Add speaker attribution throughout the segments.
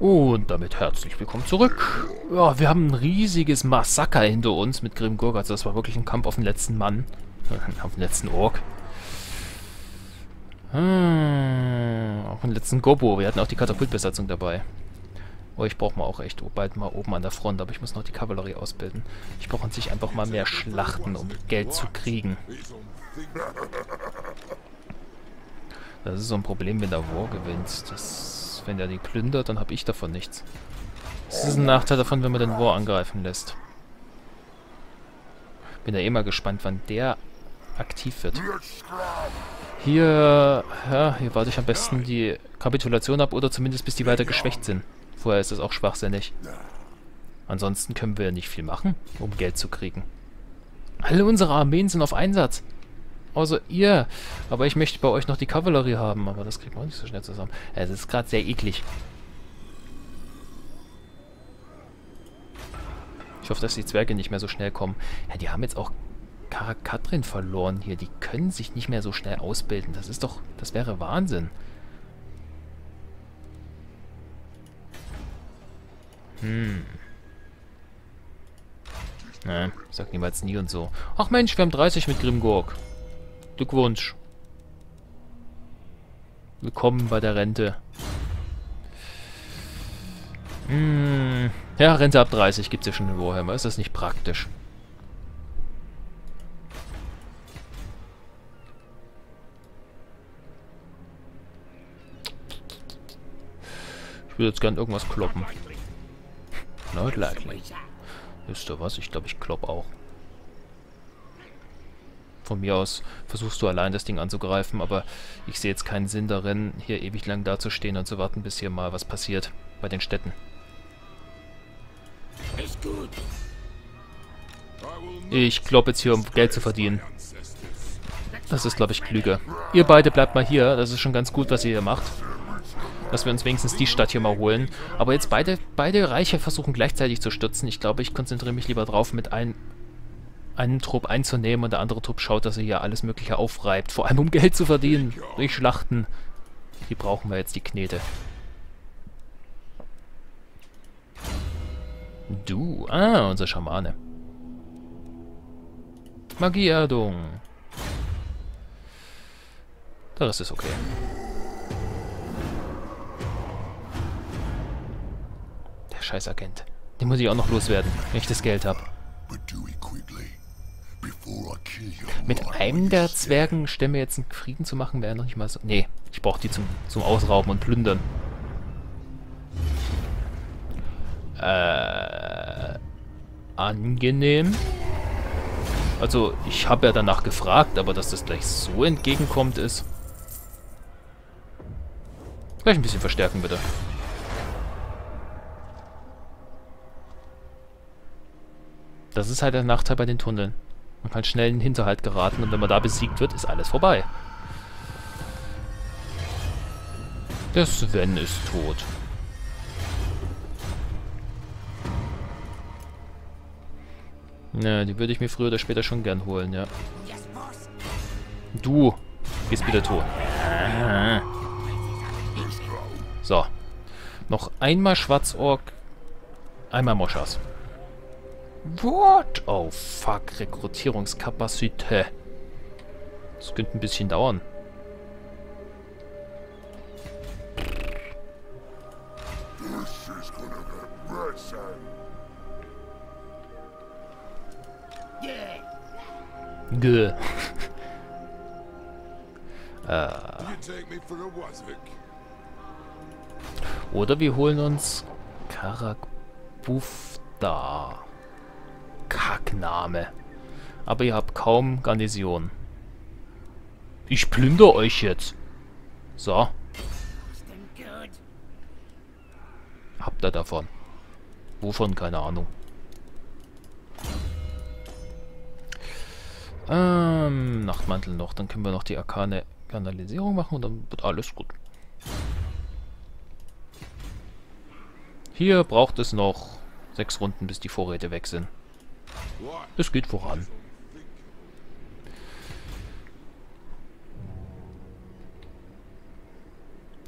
Speaker 1: Und damit herzlich willkommen zurück. Ja, wir haben ein riesiges Massaker hinter uns mit Grimgurk. Also das war wirklich ein Kampf auf den letzten Mann. Auf den letzten Ork. Hm, auf den letzten Gobo. Wir hatten auch die Katapultbesatzung dabei. Oh, ich brauche mal auch echt bald mal oben an der Front, aber ich muss noch die Kavallerie ausbilden. Ich brauche an sich einfach mal mehr Schlachten, um Geld zu kriegen. Das ist so ein Problem, wenn der War gewinnt. Das, wenn der die plündert, dann habe ich davon nichts. Das ist ein Nachteil davon, wenn man den War angreifen lässt. Bin ja eh mal gespannt, wann der aktiv wird. Hier, ja, hier warte ich am besten die Kapitulation ab oder zumindest bis die weiter geschwächt sind. Vorher ist es auch schwachsinnig. Ansonsten können wir nicht viel machen, um Geld zu kriegen. Alle unsere Armeen sind auf Einsatz. Außer ihr. Aber ich möchte bei euch noch die Kavallerie haben. Aber das kriegt man auch nicht so schnell zusammen. Es ist gerade sehr eklig. Ich hoffe, dass die Zwerge nicht mehr so schnell kommen. Ja, die haben jetzt auch Karakatrin verloren hier. Die können sich nicht mehr so schnell ausbilden. Das ist doch... Das wäre Wahnsinn. Hm. Ne, sag niemals nie und so. Ach Mensch, wir haben 30 mit Grimgurk. Glückwunsch. Willkommen bei der Rente. Hm. Ja, Rente ab 30 gibt es ja schon in Warhammer. Ist das nicht praktisch? Ich will jetzt gern irgendwas kloppen. Not likely. Wisst ihr was? Ich glaube, ich klopp auch. Von mir aus versuchst du allein das Ding anzugreifen, aber ich sehe jetzt keinen Sinn darin, hier ewig lang dazustehen und zu warten, bis hier mal was passiert bei den Städten. Ich glaube jetzt hier, um Geld zu verdienen. Das ist, glaube ich, klüger. Ihr beide bleibt mal hier. Das ist schon ganz gut, was ihr hier macht dass wir uns wenigstens die Stadt hier mal holen. Aber jetzt beide, beide Reiche versuchen gleichzeitig zu stürzen. Ich glaube, ich konzentriere mich lieber drauf, mit ein, einen Trupp einzunehmen und der andere Trupp schaut, dass er hier alles mögliche aufreibt. Vor allem um Geld zu verdienen. Durch Schlachten. Die brauchen wir jetzt, die Knete. Du, ah, unser Schamane. Magieerdung. Das ist okay. Scheißagent. Den muss ich auch noch loswerden, wenn ich das Geld habe. Mit einem der Zwergenstämme jetzt einen Frieden zu machen, wäre noch nicht mal so... Nee, ich brauche die zum, zum Ausrauben und Plündern. Äh... Angenehm. Also, ich habe ja danach gefragt, aber dass das gleich so entgegenkommt, ist... Gleich ein bisschen verstärken, bitte. Das ist halt der Nachteil bei den Tunneln. Man kann schnell in den Hinterhalt geraten und wenn man da besiegt wird, ist alles vorbei. Der Sven ist tot. Na, die würde ich mir früher oder später schon gern holen, ja. Du bist wieder tot. So. Noch einmal Schwarzorg, einmal Moschas. What? Oh, fuck. Rekrutierungskapazität. Das könnte ein bisschen dauern. Gäh. äh. Oder wir holen uns Karakbufda. Kackname. Aber ihr habt kaum Garnison. Ich plündere euch jetzt. So. Habt ihr davon? Wovon? Keine Ahnung. Ähm, Nachtmantel noch. Dann können wir noch die arkane Kanalisierung machen und dann wird alles gut. Hier braucht es noch sechs Runden, bis die Vorräte weg sind. Es geht voran.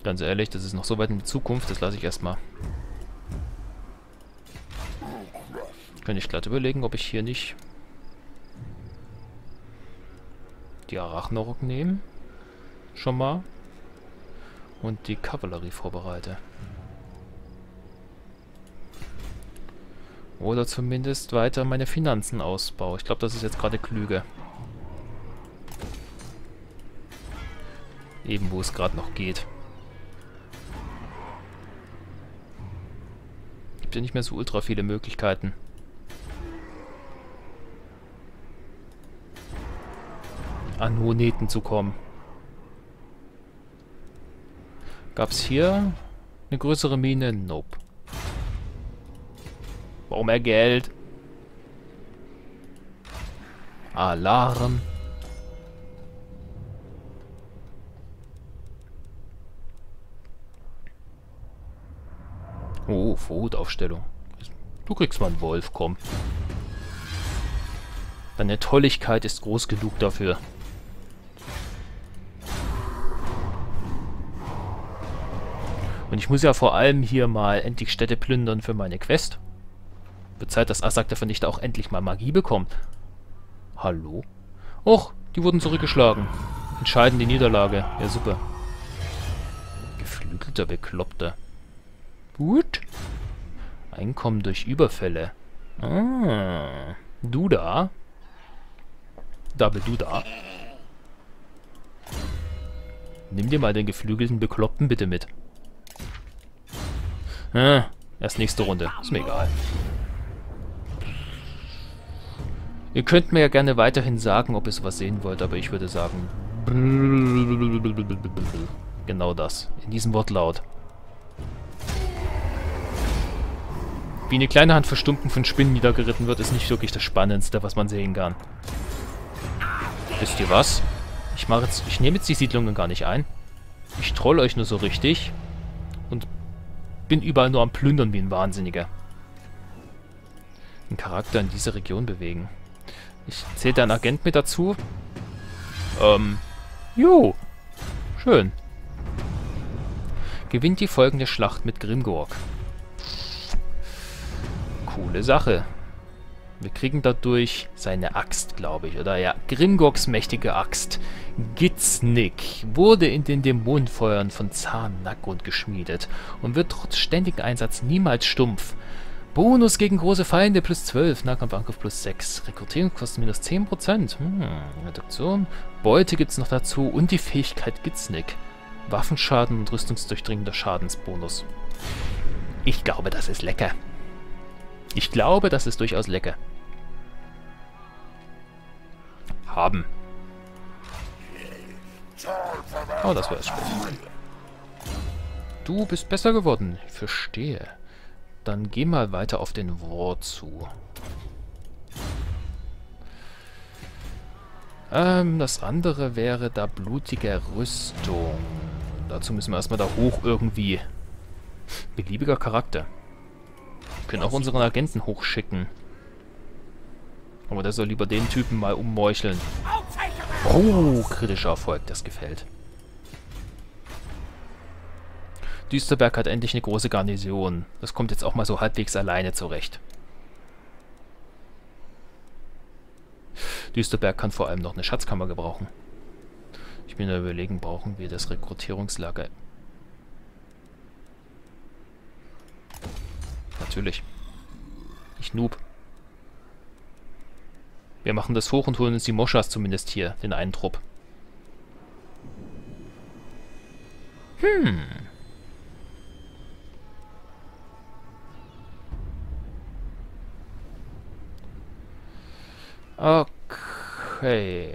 Speaker 1: Ganz ehrlich, das ist noch so weit in die Zukunft, das lasse ich erstmal. Könnte ich glatt überlegen, ob ich hier nicht die Arachnorok nehme. Schon mal. Und die Kavallerie vorbereite. Oder zumindest weiter meine Finanzen ausbaue. Ich glaube, das ist jetzt gerade klüger. Eben wo es gerade noch geht. Gibt ja nicht mehr so ultra viele Möglichkeiten. An Moneten zu kommen. Gab es hier eine größere Mine? Nope. Warum mehr Geld? Alarm. Oh, Vorhutaufstellung. Du kriegst mal einen Wolf, komm. Deine Tolligkeit ist groß genug dafür. Und ich muss ja vor allem hier mal endlich Städte plündern für meine Quest. Wird Zeit, dass Asak der Vernichter auch endlich mal Magie bekommt. Hallo? Och, die wurden zurückgeschlagen. Entscheidende Niederlage. Ja, super. Geflügelter Bekloppter. Gut. Einkommen durch Überfälle. Ah. Du da? Double du da? Nimm dir mal den geflügelten Bekloppten bitte mit. Ah, erst nächste Runde. Ist mir egal. Ihr könnt mir ja gerne weiterhin sagen, ob ihr sowas sehen wollt, aber ich würde sagen... Genau das. In diesem Wortlaut. Wie eine kleine Hand Verstumpen von Spinnen niedergeritten wird, ist nicht wirklich das Spannendste, was man sehen kann. Wisst ihr was? Ich mache jetzt, ich nehme jetzt die Siedlungen gar nicht ein. Ich troll euch nur so richtig. Und bin überall nur am Plündern wie ein Wahnsinniger. Einen Charakter in diese Region bewegen. Ich zähle da einen Agent mit dazu. Ähm, jo. Schön. Gewinnt die folgende Schlacht mit Grimgorg coole Sache. Wir kriegen dadurch seine Axt, glaube ich. Oder ja, Grimgogs mächtige Axt. Giznik wurde in den Dämonenfeuern von Zahnnackgrund geschmiedet und wird trotz ständigem Einsatz niemals stumpf. Bonus gegen große Feinde plus 12, Nahkampfangriff plus 6, Rekrutierungskosten minus 10%, hm, Reduktion, Beute gibt es noch dazu und die Fähigkeit Giznik. Waffenschaden und rüstungsdurchdringender Schadensbonus. Ich glaube, das ist lecker. Ich glaube, das ist durchaus lecker. Haben. Oh, das war es. Du bist besser geworden. Ich verstehe. Dann geh mal weiter auf den War zu. Ähm, das andere wäre da blutige Rüstung. Dazu müssen wir erstmal da hoch irgendwie. Beliebiger Charakter können auch unseren Agenten hochschicken. Aber der soll lieber den Typen mal ummeucheln. Oh, kritischer Erfolg, das gefällt. Düsterberg hat endlich eine große Garnison. Das kommt jetzt auch mal so halbwegs alleine zurecht. Düsterberg kann vor allem noch eine Schatzkammer gebrauchen. Ich bin da überlegen, brauchen wir das Rekrutierungslager Natürlich. Ich noob. Wir machen das hoch und holen uns die Moschas zumindest hier, den einen Trupp. Hm. Okay.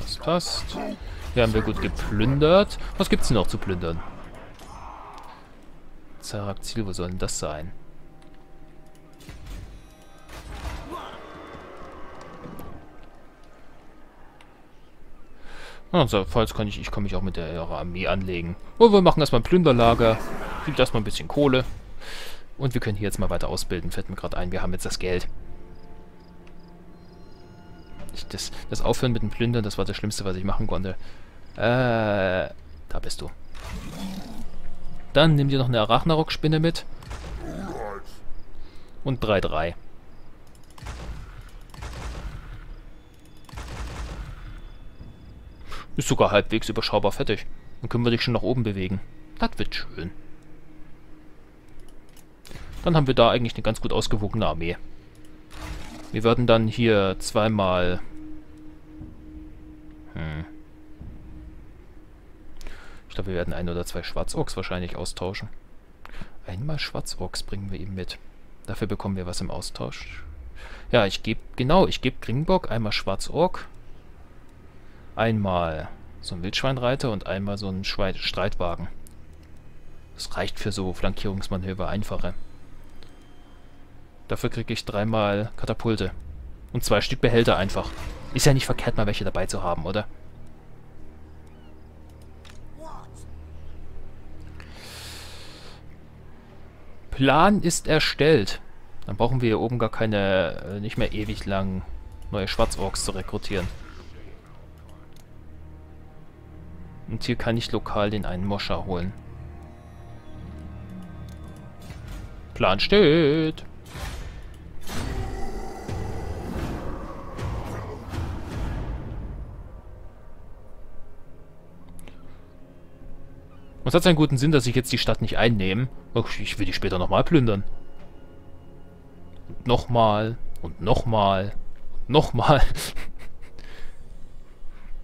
Speaker 1: Das passt. Hier haben wir gut geplündert. Was gibt's denn noch zu plündern? Zarak Ziel, wo soll denn das sein? Also, falls kann ich, ich kann mich auch mit der Armee anlegen. Und wir machen erstmal ein Plünderlager. Gibt erstmal ein bisschen Kohle. Und wir können hier jetzt mal weiter ausbilden. Fällt mir gerade ein, wir haben jetzt das Geld das, das Aufhören mit dem Plündern, das war das Schlimmste, was ich machen konnte. Äh, Da bist du. Dann nimm dir noch eine Arachnarok-Spinne mit. Und 3-3. Ist sogar halbwegs überschaubar fertig. Dann können wir dich schon nach oben bewegen. Das wird schön. Dann haben wir da eigentlich eine ganz gut ausgewogene Armee. Wir werden dann hier zweimal... Hm. Ich glaube, wir werden ein oder zwei Schwarzorks wahrscheinlich austauschen. Einmal Schwarzorks bringen wir ihm mit. Dafür bekommen wir was im Austausch. Ja, ich gebe... Genau, ich gebe Gringbock einmal Schwarzork. Einmal so ein Wildschweinreiter und einmal so ein Streitwagen. Das reicht für so Flankierungsmanöver einfache. Dafür kriege ich dreimal Katapulte. Und zwei Stück Behälter einfach. Ist ja nicht verkehrt, mal welche dabei zu haben, oder? Plan ist erstellt. Dann brauchen wir hier oben gar keine, äh, nicht mehr ewig lang neue Schwarzorks zu rekrutieren. Und hier kann ich lokal den einen Moscher holen. Plan steht. Es hat seinen guten Sinn, dass ich jetzt die Stadt nicht einnehme. Ich will die später nochmal plündern. Und nochmal. Und nochmal. Und nochmal.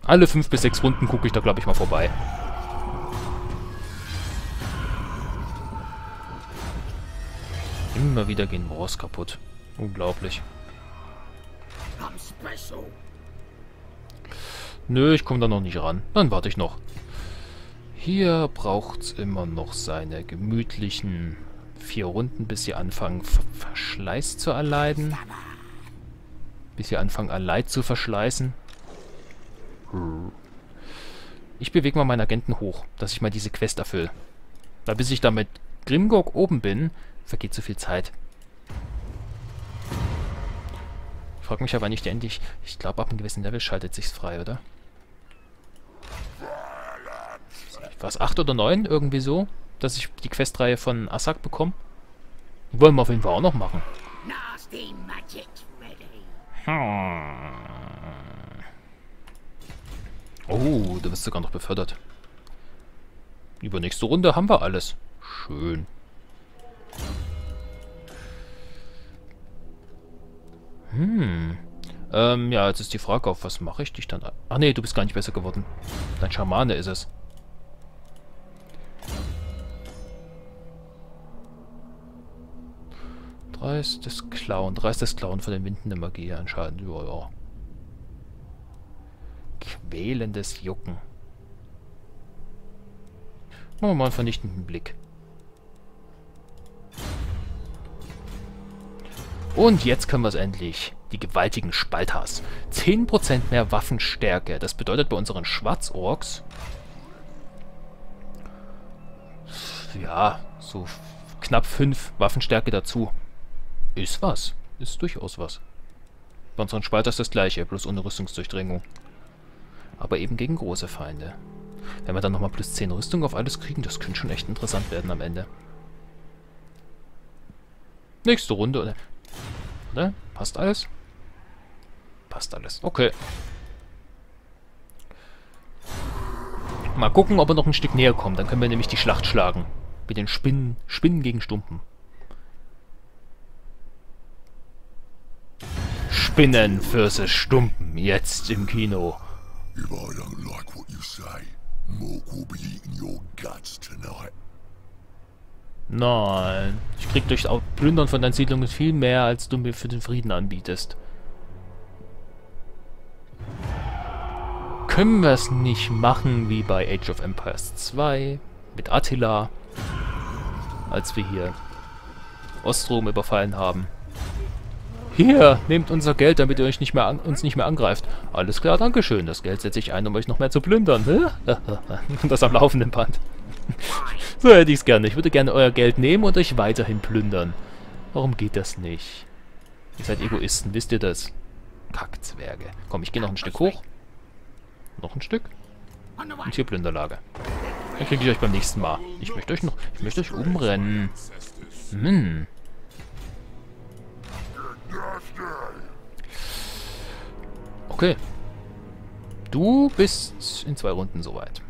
Speaker 1: Alle fünf bis sechs Runden gucke ich da, glaube ich, mal vorbei. Immer wieder gehen Moors kaputt. Unglaublich. Nö, ich komme da noch nicht ran. Dann warte ich noch. Hier braucht es immer noch seine gemütlichen vier Runden, bis sie anfangen, Ver Verschleiß zu erleiden. Bis sie anfangen, Erleid zu verschleißen. Ich bewege mal meinen Agenten hoch, dass ich mal diese Quest erfülle. Weil bis ich da mit Grimgorg oben bin, vergeht zu viel Zeit. Ich frage mich aber nicht endlich... Ich glaube, ab einem gewissen Level schaltet sich's frei, oder? Was, 8 oder 9? Irgendwie so? Dass ich die Questreihe von Asak bekomme? Wollen wir auf jeden Fall auch noch machen. Hm. Oh, du wirst sogar noch befördert. Übernächste Runde haben wir alles. Schön. Hm. Ähm, ja, jetzt ist die Frage, auf was mache ich dich dann? Ach nee, du bist gar nicht besser geworden. Dein Schamane ist es. Dreistes Klauen. Dreistes Klauen von den Winden der Magie anscheinend. Ja, ja. Quälendes Jucken. Machen wir mal einen vernichtenden Blick. Und jetzt können wir es endlich. Die gewaltigen Spalters. 10% mehr Waffenstärke. Das bedeutet bei unseren Schwarzorks... Ja, so knapp 5 Waffenstärke dazu. Ist was. Ist durchaus was. Bei unseren Spalters das gleiche, bloß ohne Rüstungsdurchdringung. Aber eben gegen große Feinde. Wenn wir dann nochmal plus 10 Rüstung auf alles kriegen, das könnte schon echt interessant werden am Ende. Nächste Runde, oder? Oder? Passt alles? Passt alles. Okay. Mal gucken, ob er noch ein Stück näher kommt. Dann können wir nämlich die Schlacht schlagen. Mit den Spinnen, Spinnen gegen Stumpen. Spinnen versus Stumpen, jetzt im Kino. If I don't like what you say, Mork will be eating your guts tonight. Nein. Ich krieg durch Plündern von deinen Siedlungen viel mehr, als du mir für den Frieden anbietest. Können wir es nicht machen wie bei Age of Empires 2 mit Attila, als wir hier Ostrom überfallen haben? Hier, nehmt unser Geld, damit ihr euch nicht mehr uns nicht mehr angreift. Alles klar, Dankeschön. Das Geld setze ich ein, um euch noch mehr zu plündern. Und das am laufenden Band. so hätte ich es gerne. Ich würde gerne euer Geld nehmen und euch weiterhin plündern. Warum geht das nicht? Ihr seid Egoisten, wisst ihr das? Kackzwerge. Komm, ich gehe noch ein Stück hoch. Noch ein Stück. Und hier Plünderlager. Dann kriege ich euch beim nächsten Mal. Ich möchte euch noch... Ich möchte euch umrennen. Hm. Okay. Du bist in zwei Runden soweit.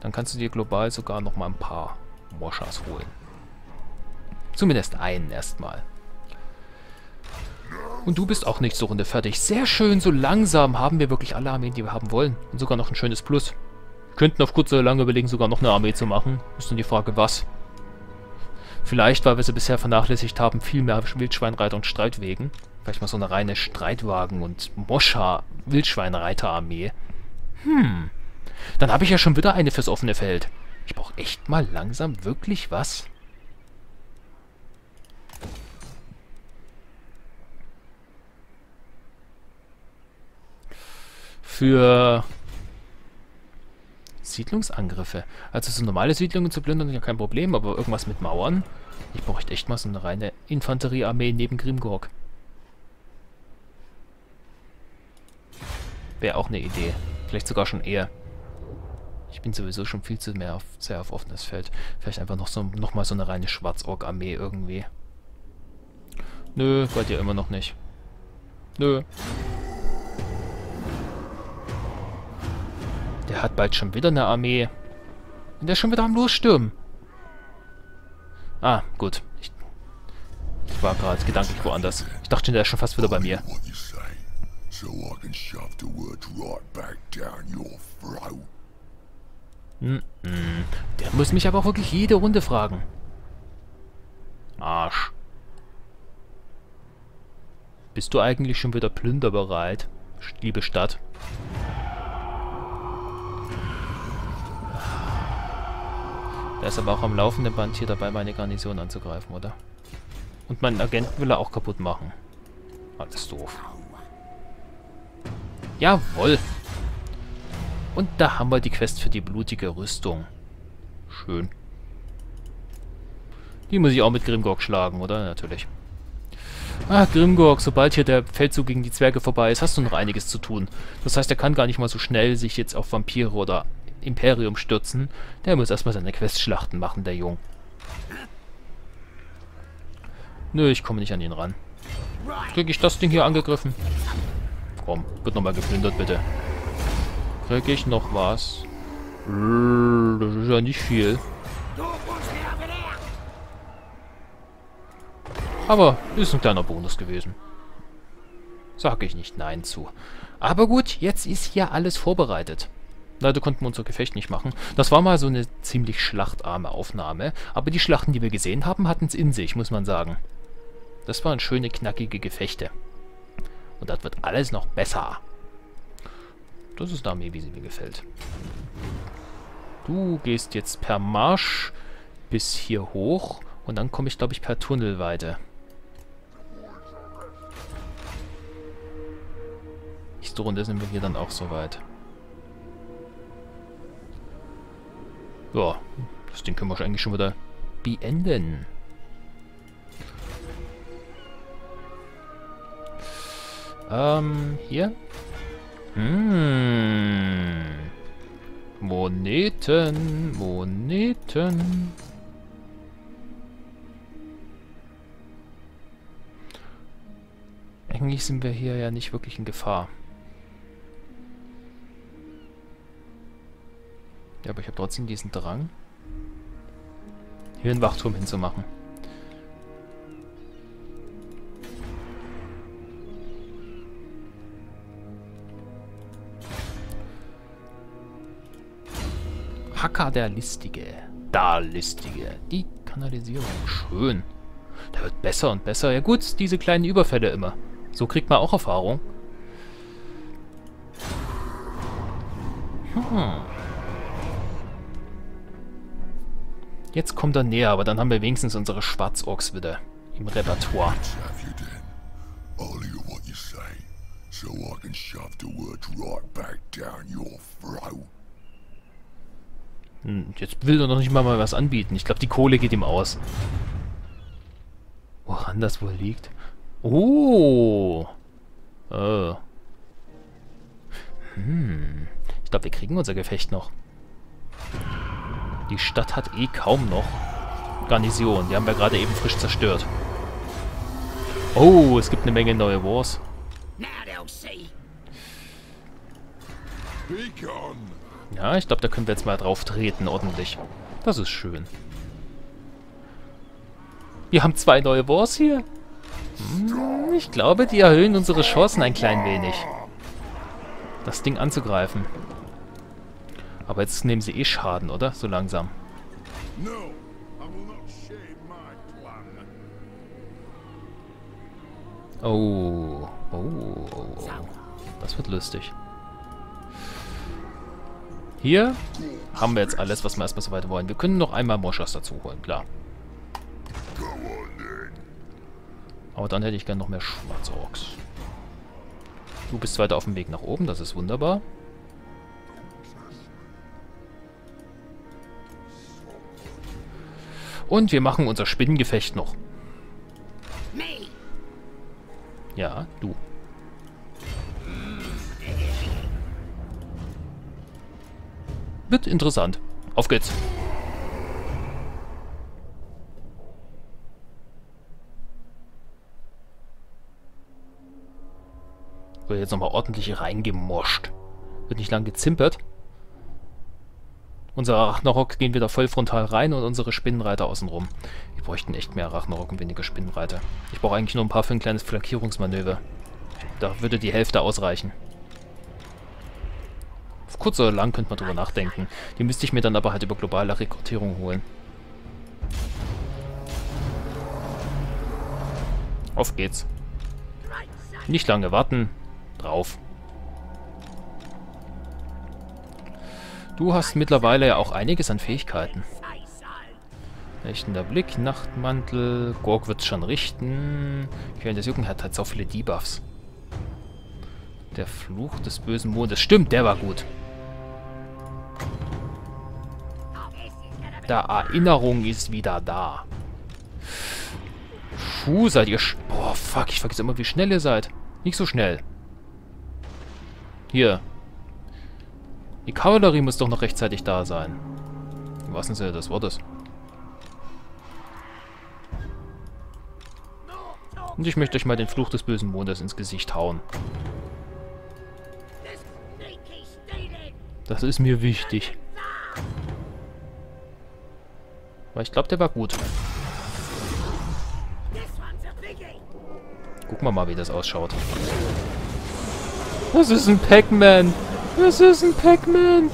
Speaker 1: Dann kannst du dir global sogar noch mal ein paar Moschas holen. Zumindest einen erstmal. Und du bist auch nächste Runde fertig. Sehr schön, so langsam haben wir wirklich alle Armeen, die wir haben wollen. Und sogar noch ein schönes Plus. Wir könnten auf kurze oder lange überlegen, sogar noch eine Armee zu machen. Ist nur die Frage, was. Vielleicht, weil wir sie bisher vernachlässigt haben, viel mehr Wildschweinreiter und Streitwegen. Vielleicht mal so eine reine Streitwagen- und Moscha-Wildschweinreiter-Armee. Hm. Dann habe ich ja schon wieder eine fürs offene Feld. Ich brauche echt mal langsam wirklich was. Für Siedlungsangriffe. Also so normale Siedlungen zu plündern ja kein Problem, aber irgendwas mit Mauern. Ich brauche echt mal so eine reine Infanteriearmee neben Grimgorg. Wäre auch eine Idee. Vielleicht sogar schon eher. Ich bin sowieso schon viel zu mehr auf, sehr auf offenes Feld. Vielleicht einfach noch, so, noch mal so eine reine Schwarzorg-Armee irgendwie. Nö, wollt ihr immer noch nicht. Nö. Der hat bald schon wieder eine Armee. Und der ist schon wieder am Losstürmen. Ah, gut. Ich, ich war gerade gedanklich woanders. Ich dachte der ist schon fast wieder bei mir. Mm -mm. Der muss mich aber auch wirklich jede Runde fragen. Arsch. Bist du eigentlich schon wieder plünderbereit, liebe Stadt? Der ist aber auch am laufenden Band hier dabei, meine Garnison anzugreifen, oder? Und meinen Agenten will er auch kaputt machen. Alles doof. Jawohl. Und da haben wir die Quest für die blutige Rüstung. Schön. Die muss ich auch mit Grimgorg schlagen, oder? Natürlich. Ah, Grimgorg, sobald hier der Feldzug gegen die Zwerge vorbei ist, hast du noch einiges zu tun. Das heißt, er kann gar nicht mal so schnell sich jetzt auf Vampire oder Imperium stürzen. Der muss erstmal seine Questschlachten machen, der Jung. Nö, ich komme nicht an ihn ran. Krieg ich das Ding hier angegriffen? Komm, wird nochmal geplündert, bitte. Krieg ich noch was? Das ist ja nicht viel. Aber ist ein kleiner Bonus gewesen. Sag ich nicht Nein zu. Aber gut, jetzt ist hier alles vorbereitet. Leider konnten wir unser Gefecht nicht machen. Das war mal so eine ziemlich schlachtarme Aufnahme. Aber die Schlachten, die wir gesehen haben, hatten es in sich, muss man sagen. Das waren schöne, knackige Gefechte. Und das wird alles noch besser. Das ist eine Armee, wie sie mir gefällt. Du gehst jetzt per Marsch bis hier hoch. Und dann komme ich, glaube ich, per Tunnel weiter. Nächste Runde sind wir hier dann auch soweit. Ja, das Ding können wir eigentlich schon wieder beenden. Ähm, hier? Hm. Moneten, Moneten. Eigentlich sind wir hier ja nicht wirklich in Gefahr. Ja, aber ich habe trotzdem diesen Drang, hier einen Wachturm hinzumachen. Hacker der Listige. Da Listige. Die Kanalisierung. Schön. Der wird besser und besser. Ja gut, diese kleinen Überfälle immer. So kriegt man auch Erfahrung. Hm. Jetzt kommt er näher, aber dann haben wir wenigstens unsere Schwarzorks wieder im Repertoire. Hm, jetzt will er noch nicht mal, mal was anbieten. Ich glaube, die Kohle geht ihm aus. Woran das wohl liegt? Oh. Oh. Hm. Ich glaube, wir kriegen unser Gefecht noch. Die Stadt hat eh kaum noch Garnison. Die haben wir gerade eben frisch zerstört. Oh, es gibt eine Menge neue Wars. Ja, ich glaube, da können wir jetzt mal drauf treten, ordentlich. Das ist schön. Wir haben zwei neue Wars hier. Hm, ich glaube, die erhöhen unsere Chancen ein klein wenig. Das Ding anzugreifen. Aber jetzt nehmen sie eh Schaden, oder? So langsam. Oh. Oh, oh, oh. Das wird lustig. Hier haben wir jetzt alles, was wir erstmal so weit wollen. Wir können noch einmal Moschas dazu holen, klar. Aber dann hätte ich gerne noch mehr Schwarzorks. Du bist weiter auf dem Weg nach oben, das ist wunderbar. Und wir machen unser Spinnengefecht noch. Ja, du. Wird interessant. Auf geht's. Wird jetzt nochmal ordentlich reingemoscht. Wird nicht lang gezimpert. Unser Arachnarok gehen wieder voll frontal rein und unsere Spinnenreiter außenrum. Wir bräuchten echt mehr Arachnarok und weniger Spinnenreiter. Ich brauche eigentlich nur ein paar für ein kleines Flankierungsmanöver. Da würde die Hälfte ausreichen. Auf kurz oder lang könnte man drüber nachdenken. Die müsste ich mir dann aber halt über globale Rekrutierung holen. Auf geht's. Nicht lange warten. Drauf. Du hast mittlerweile ja auch einiges an Fähigkeiten. Leuchtender Blick, Nachtmantel, Gorg wird's schon richten. Okay, das Jucken hat halt so viele Debuffs. Der Fluch des bösen Mondes. Stimmt, der war gut. Der Erinnerung ist wieder da. Puh, seid ihr... Boah, fuck, ich vergesse immer, wie schnell ihr seid. Nicht so schnell. Hier, die Kavallerie muss doch noch rechtzeitig da sein. Im wahrsten Sinne des Wortes. Und ich möchte euch mal den Fluch des bösen Mondes ins Gesicht hauen. Das ist mir wichtig. Weil ich glaube, der war gut. Gucken wir mal, wie das ausschaut. Das ist ein Pac-Man. Es ist ein Pac-Man.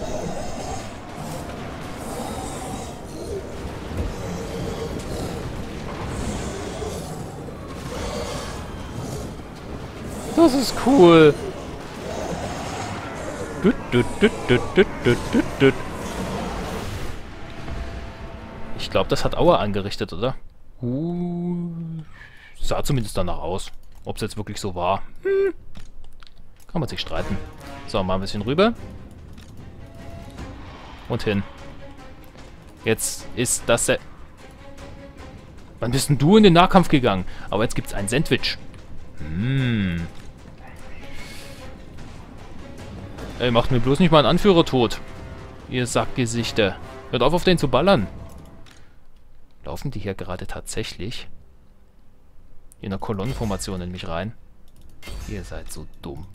Speaker 1: Das ist cool. Ich glaube, das hat Auer angerichtet, oder? Uh, sah zumindest danach aus. Ob es jetzt wirklich so war. Hm. Kann man sich streiten. So, mal ein bisschen rüber. Und hin. Jetzt ist das... Se Wann bist denn du in den Nahkampf gegangen? Aber jetzt gibt es ein Sandwich. Hm. Ey, macht mir bloß nicht mal einen Anführer tot. Ihr Sackgesichter. Hört auf, auf den zu ballern. Laufen die hier gerade tatsächlich in einer Kolonnenformation in mich rein? Ihr seid so dumm.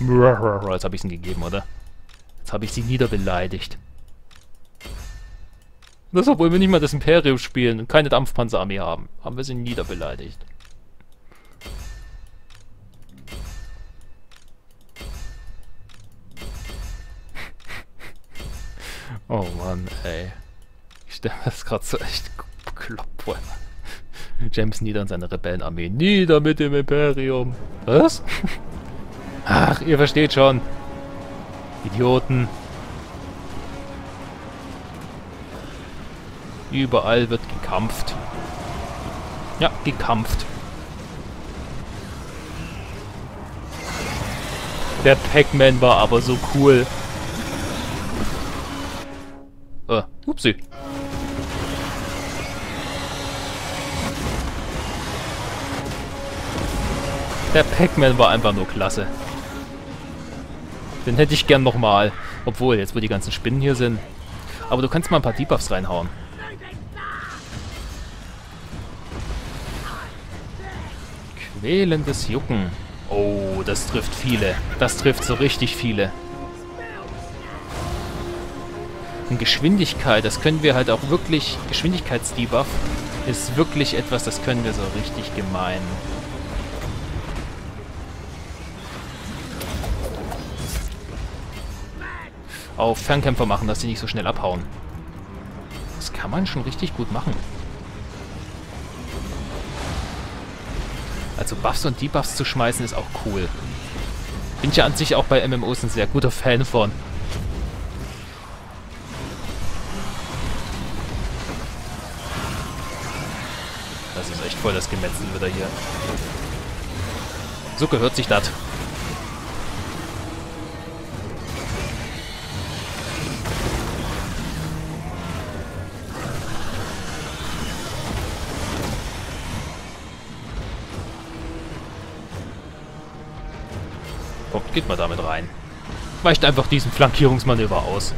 Speaker 1: Jetzt habe ich es gegeben, oder? Jetzt habe ich sie niederbeleidigt. Das, obwohl wir nicht mal das Imperium spielen und keine Dampfpanzerarmee haben. Haben wir sie niederbeleidigt. oh Mann, ey. Ich stelle mir das gerade so echt bekloppt vor. James nieder und seine Rebellenarmee. Nieder mit dem Imperium. Was? Ach, ihr versteht schon. Idioten. Überall wird gekampft. Ja, gekampft. Der Pac-Man war aber so cool. Äh, upsie. Der Pac-Man war einfach nur klasse. Den hätte ich gern nochmal. Obwohl, jetzt wo die ganzen Spinnen hier sind. Aber du kannst mal ein paar Debuffs reinhauen. Quälendes Jucken. Oh, das trifft viele. Das trifft so richtig viele. Und Geschwindigkeit, das können wir halt auch wirklich... Geschwindigkeitsdebuff ist wirklich etwas, das können wir so richtig gemein. Auf Fernkämpfer machen, dass sie nicht so schnell abhauen. Das kann man schon richtig gut machen. Also Buffs und Debuffs zu schmeißen ist auch cool. Bin ich ja an sich auch bei MMOs ein sehr guter Fan von. Das ist echt voll das Gemetzel wieder hier. So gehört sich das. Geht mal damit rein. Weicht einfach diesen Flankierungsmanöver aus.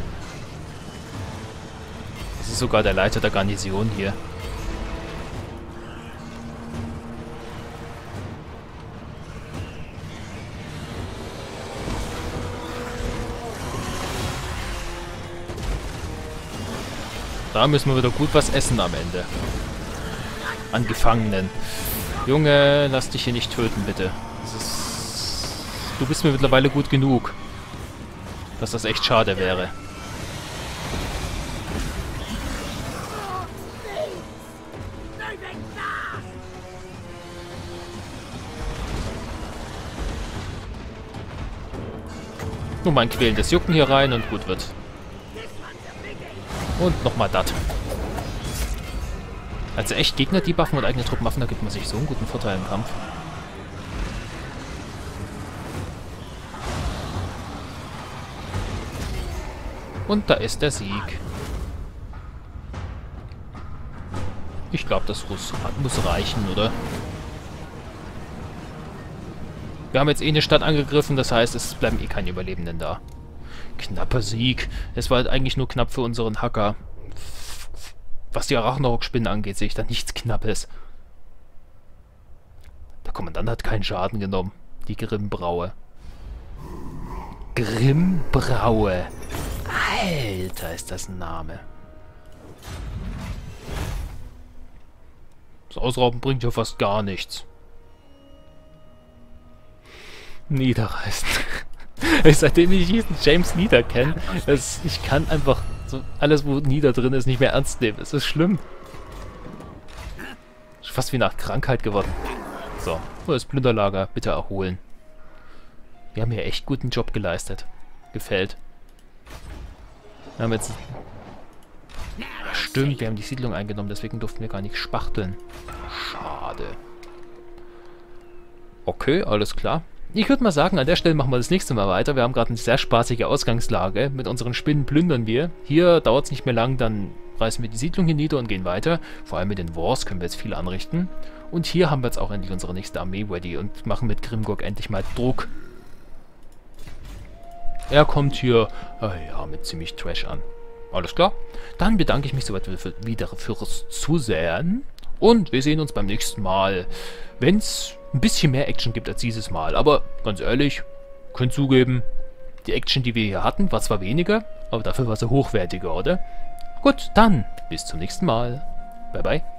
Speaker 1: Das ist sogar der Leiter der Garnison hier. Da müssen wir wieder gut was essen am Ende. An Gefangenen. Junge, lass dich hier nicht töten, bitte. Du bist mir mittlerweile gut genug. Dass das echt schade wäre. Nur mal ein quälendes Jucken hier rein und gut wird. Und nochmal das. Also echt Gegner debuffen und eigene Truppen machen, da gibt man sich so einen guten Vorteil im Kampf. Und da ist der Sieg. Ich glaube, das muss, muss reichen, oder? Wir haben jetzt eh eine Stadt angegriffen, das heißt, es bleiben eh keine Überlebenden da. Knapper Sieg. Es war halt eigentlich nur knapp für unseren Hacker. Was die Arachnorok-Spinnen angeht, sehe ich da nichts Knappes. Der Kommandant hat keinen Schaden genommen. Die Grimmbraue. Grimmbraue. Alter, ist das ein Name. Das Ausrauben bringt ja fast gar nichts. Niederreißen. Seitdem ich diesen James Nieder kenne, ich kann einfach so alles, wo Nieder drin ist, nicht mehr ernst nehmen. Es ist schlimm. Ist fast wie nach Krankheit geworden. So, wo ist Plünderlager? Bitte erholen. Wir haben hier echt guten Job geleistet. Gefällt. Wir haben jetzt... Stimmt, wir haben die Siedlung eingenommen, deswegen durften wir gar nicht spachteln. Schade. Okay, alles klar. Ich würde mal sagen, an der Stelle machen wir das nächste Mal weiter. Wir haben gerade eine sehr spaßige Ausgangslage. Mit unseren Spinnen plündern wir. Hier dauert es nicht mehr lang, dann reißen wir die Siedlung hier nieder und gehen weiter. Vor allem mit den Wars können wir jetzt viel anrichten. Und hier haben wir jetzt auch endlich unsere nächste Armee ready und machen mit Grimgurk endlich mal Druck. Er kommt hier, äh, ja, mit ziemlich Trash an. Alles klar? Dann bedanke ich mich soweit wieder fürs Zusehen. Und wir sehen uns beim nächsten Mal, wenn es ein bisschen mehr Action gibt als dieses Mal. Aber ganz ehrlich, könnt zugeben, die Action, die wir hier hatten, war zwar weniger, aber dafür war sie hochwertiger, oder? Gut, dann bis zum nächsten Mal. Bye bye.